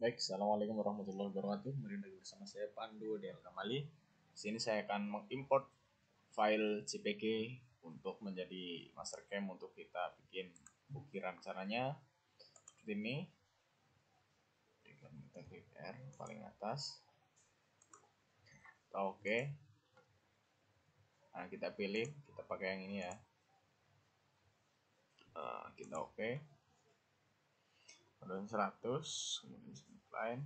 Baik, Assalamualaikum warahmatullahi wabarakatuh. Kembali lagi bersama saya Pandu Del Kamali. Di sini saya akan mengimport file JPG untuk menjadi master cam untuk kita bikin ukiran caranya seperti ini. Kita klik R paling atas. Oke. Nah, kita pilih, kita pakai yang ini ya. Uh, kita oke. Okay kemudian 100 kemudian lain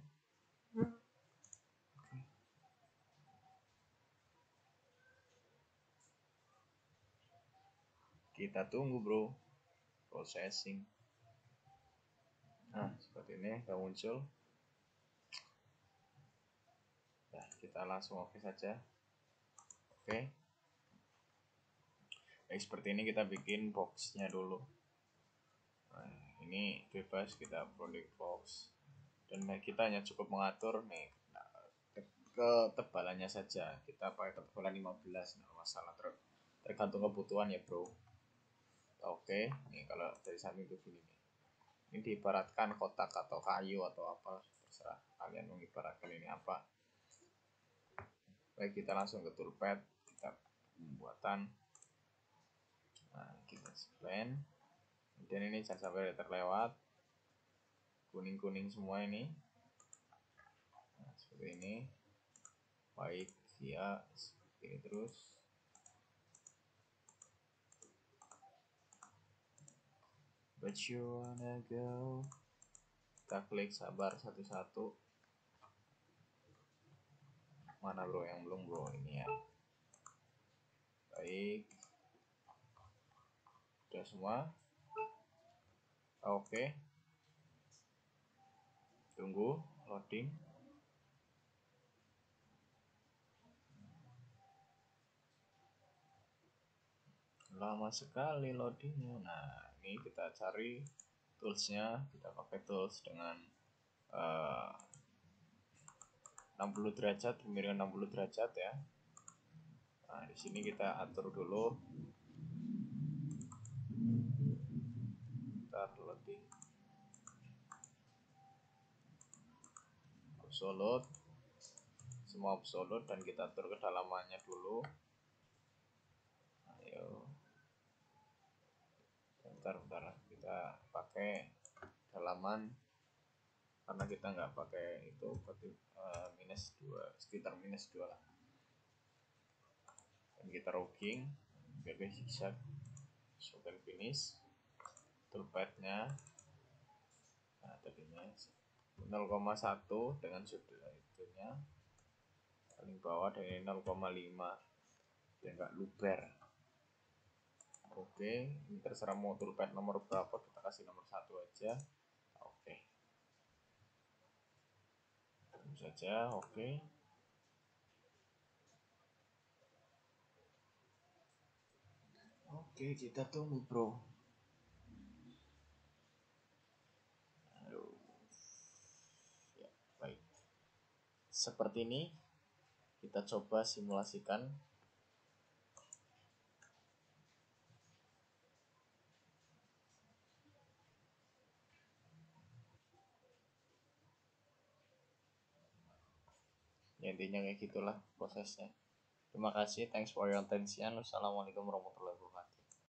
kita tunggu bro processing. Nah seperti ini udah muncul. Nah kita langsung oke okay saja. Oke. Okay. Baik, seperti ini kita bikin boxnya dulu. nah, ini bebas kita produk box. Dan kita hanya cukup mengatur nih ketebalannya saja. Kita pakai ketebalan 15 nah masalah ter tergantung kebutuhan ya bro. Oke nih kalau dari samping ke sini nih. Ini diibaratkan kotak atau kayu atau apa terserah kalian mengibaratkan ini apa. Baik kita langsung ke toolpad kita pembuatan. Nah kita scan dan ini jangan sampai terlewat. Kuning-kuning semua ini. Nah, seperti ini. Baik ya seperti ini terus. But you wanna go. Kita klik sabar satu-satu. Mana bro? Yang belum bro ini ya. Baik. Sudah semua Oke. Tunggu loading. Lama sekali loadingnya. Nah, ini kita cari toolsnya. Kita pakai tools dengan uh, 60 derajat, pemiringan 60 derajat ya. Nah, di sini kita atur dulu loading absolute semua absolute dan kita atur kedalamannya dulu. Ayo. Bentar bentar kita pakai dalaman. Karena kita nggak pakai itu uh, minus 2 sekitar minus 2 lah. Dan kita routing biar zigzag so finish toolpadnya. Nah tadinya 0,1 dengan sudut itunya paling bawah dari 0,5 biar nggak luber. Oke ini terserah mau toolpad nomor berapa kita kasih nomor satu aja. Oke. Tentu saja oke. Oke kita tunggu bro seperti ini kita coba simulasikan. Ya intinya kayak gitulah prosesnya. Terima kasih thanks for your attention. Wassalamualaikum warahmatullahi wabarakatuh